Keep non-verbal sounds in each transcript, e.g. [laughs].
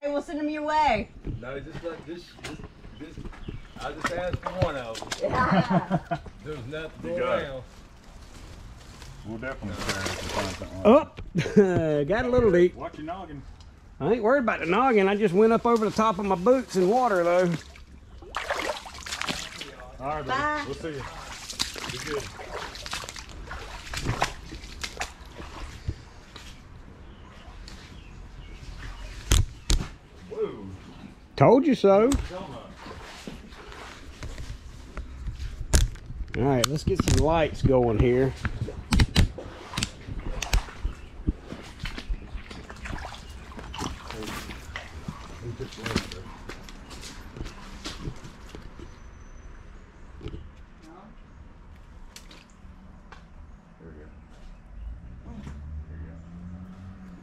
Hey, we'll send them your way. No, just like this, this, this. I just asked for one of them. [laughs] There's nothing to go got around. We'll definitely share if find something like Oh, [laughs] got a little deep. that. Watch your noggin. I ain't worried about the noggin. I just went up over the top of my boots in water though. All right, buddy. Bye. We'll see you. Be good. Told you so. All right, let's get some lights going here. There we go. There you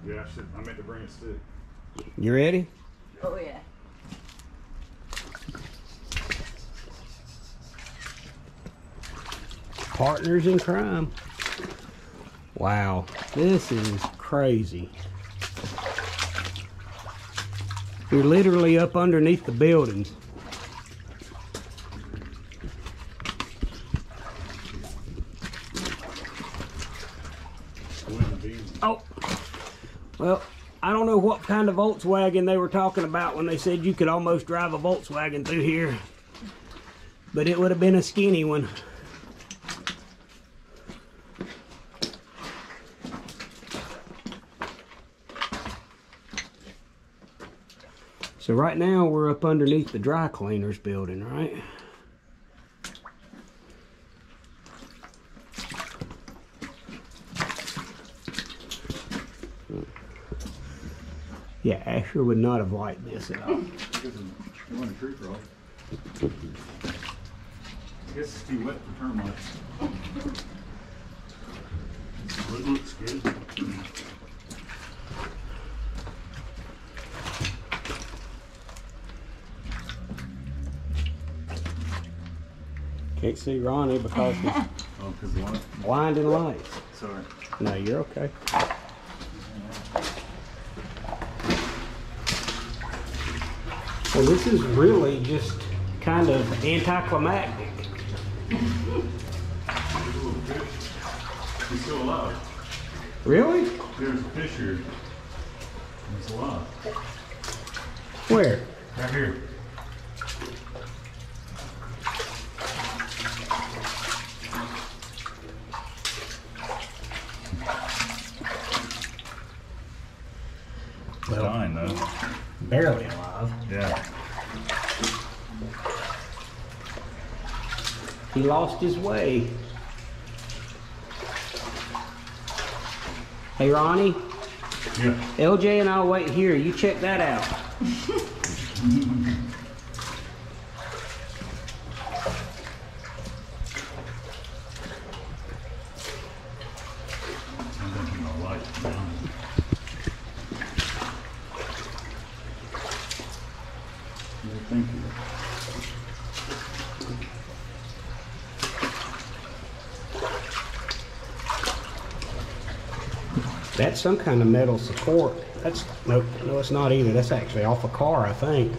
go. Yeah, I should. I meant to bring a stick. You ready? Oh yeah. Partners in crime. Wow, this is crazy. You're literally up underneath the buildings. Oh, well, I don't know what kind of Volkswagen they were talking about when they said you could almost drive a Volkswagen through here. But it would have been a skinny one. So right now we're up underneath the dry cleaners building, right? Yeah, Asher would not have liked this at all. I guess it's too wet for termites. It looks good. Can't see Ronnie because he's [laughs] Oh, what? blinding lights. Sorry. No, you're okay. Well, this is really just kind of anticlimactic. There's a little fish. He's still alive. Really? There's a fish here. He's alive. Where? Right here. He's dying though. Barely alive. Yeah. He lost his way. Hey, Ronnie, Yeah. LJ and I'll wait here. You check that out. I'm thinking I'll light it down. Yeah, thank you. That's some kind of metal support. That's no, no, it's not either. That's actually off a car, I think.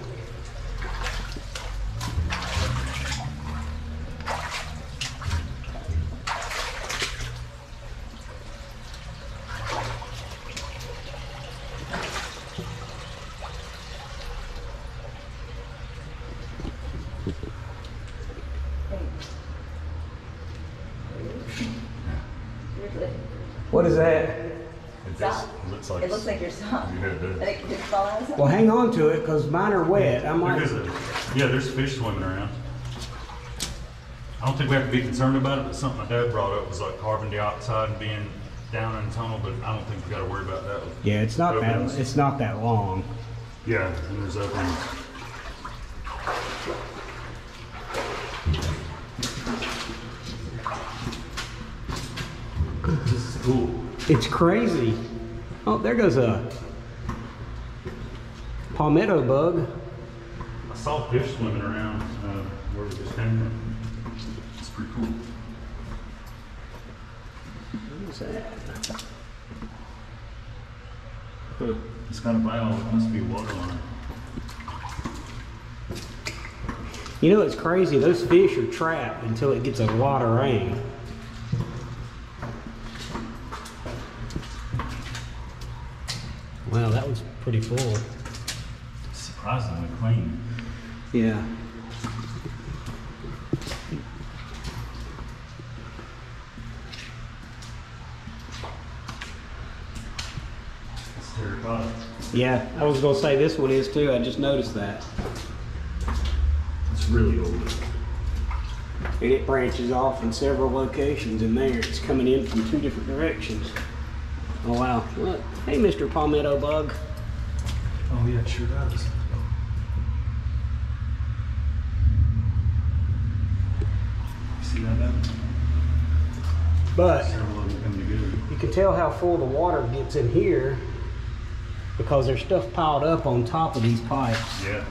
What is that? It looks like. It looks like your [laughs] sock. Yeah, it does. I think it's falling on something. Well, hang on to it because mine are wet. I might. There is a, yeah, there's fish swimming around. I don't think we have to be concerned about it, but something my dad brought up was like carbon dioxide and being down in the tunnel, but I don't think we gotta worry about that. with Yeah, it's not that. It's not that long. Yeah, and there's openings. This is cool. It's crazy. Oh, there goes a palmetto bug. I saw fish swimming around uh, where we just came from. It's pretty cool. What is that? Huh. It's got a valve, it must be a water line. You know, it's crazy. Those fish are trapped until it gets a lot of rain. Wow, that was pretty full. Surprisingly clean. Yeah. It's terracotta. Yeah, I was gonna say this one is too. I just noticed that. It's really old. And it branches off in several locations in there. It's coming in from two different directions. Oh wow. Look. Hey Mr. Palmetto Bug. Oh yeah, it sure does. See that? But Several of them come together. you can tell how full the water gets in here because there's stuff piled up on top of these pipes. Yeah.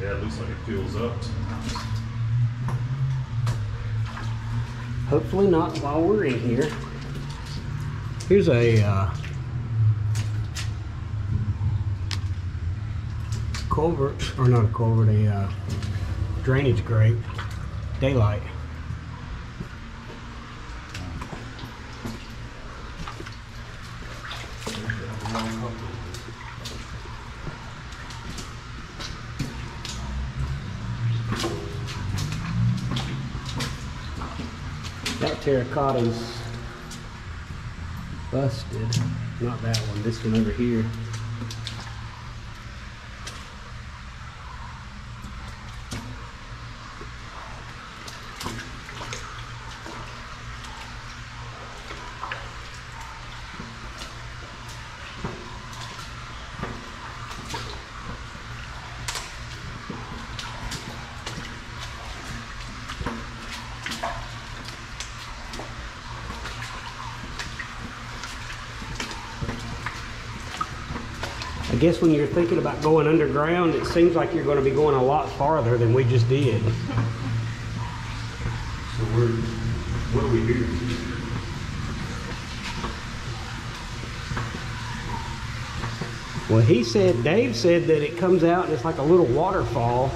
Yeah, it looks like it fills up. Hopefully not while we're in here. Here's a uh, culvert, or not a culvert, a uh, drainage grate, daylight. That terracotta's busted. Not that one, this one over here. Guess when you're thinking about going underground, it seems like you're going to be going a lot farther than we just did. So we're, what are we here? Well, he said, Dave said that it comes out and it's like a little waterfall.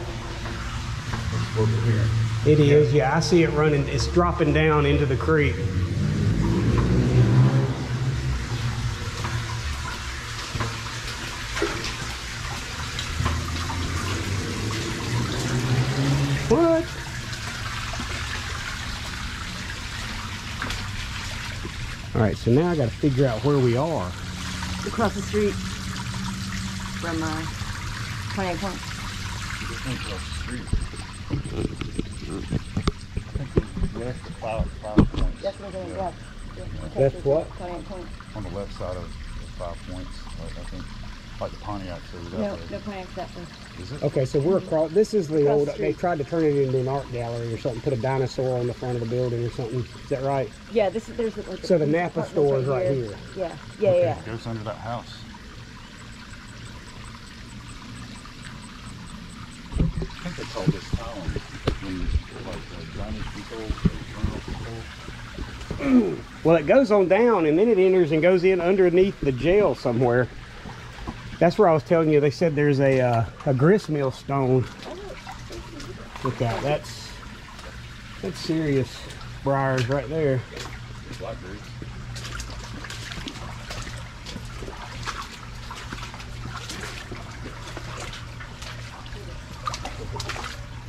Over here. It is, yeah. I see it running. It's dropping down into the creek. Right, so now I got to figure out where we are. Across the street from uh, 28 Point. West of five, five points. That's what I'm yeah. That's what? 28 Point. On the left side of of five points, I think, like the Pontiac is No, out no there. Pontiac's that way. Is it? Okay, so we're across. This is the Across old. the They street. tried to turn it into an art gallery or something. Put a dinosaur on the front of the building or something. Is that right? Yeah, this is, there's the, like, So the Napa apartments store is right here. Yeah, yeah, yeah. It goes under that house. I think they call this town, when, like, drainage control, or general control. Well, it goes on down and then it enters and goes in underneath the jail somewhere. That's where I was telling you. They said there's a uh, a gristmill stone. Look at that. That's that's serious briars right there. Blackberries.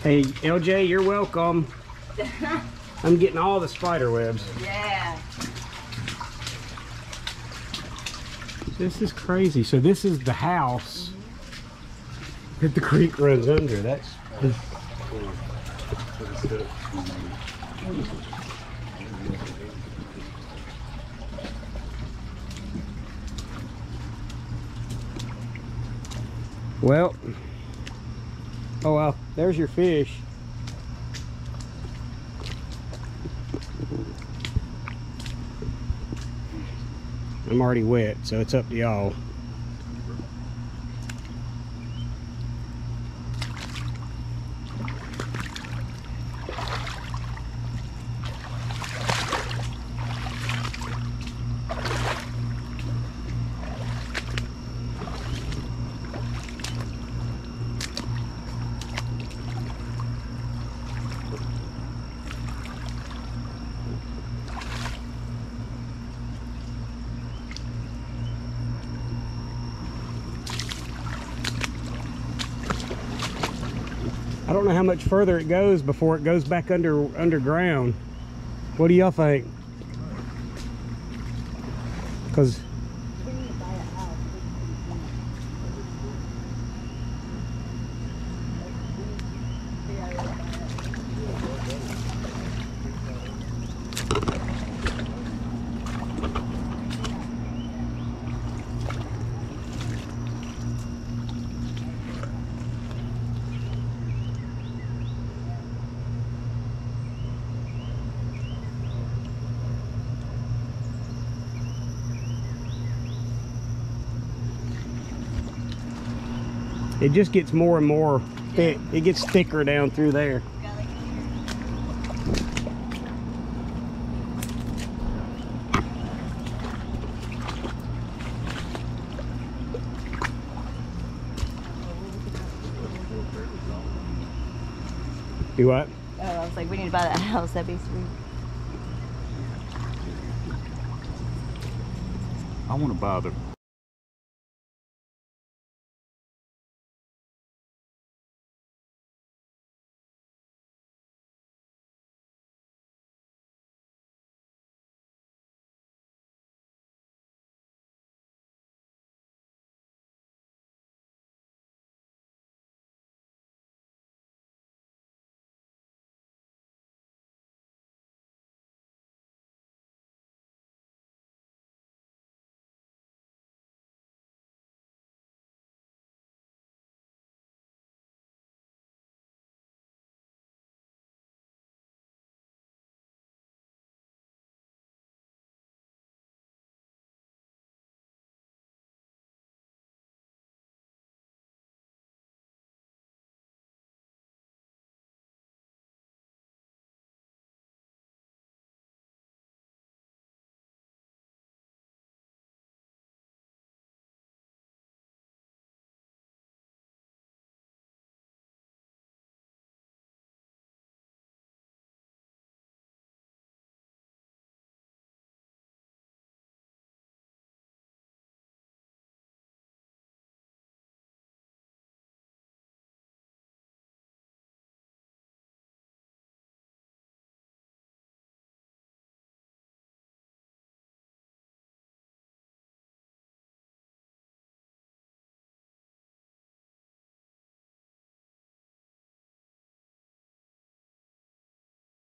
Hey, LJ, you're welcome. [laughs] I'm getting all the spider webs. Yeah. This is crazy. So this is the house that the creek runs under. That's well. Oh well, there's your fish. I'm already wet, so it's up to y'all. I don't know how much further it goes before it goes back under underground. What do y'all think? Because it just gets more and more thick. It gets thicker down through there. Do what? Oh, I was like, we need to buy that house. That'd be sweet. I want to buy the